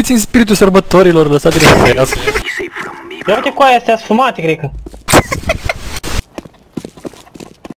Fiți în spiritul sărbătorilor, lăsați-ne să trăiască. Ia uite cu aia astea sfumate, cred că.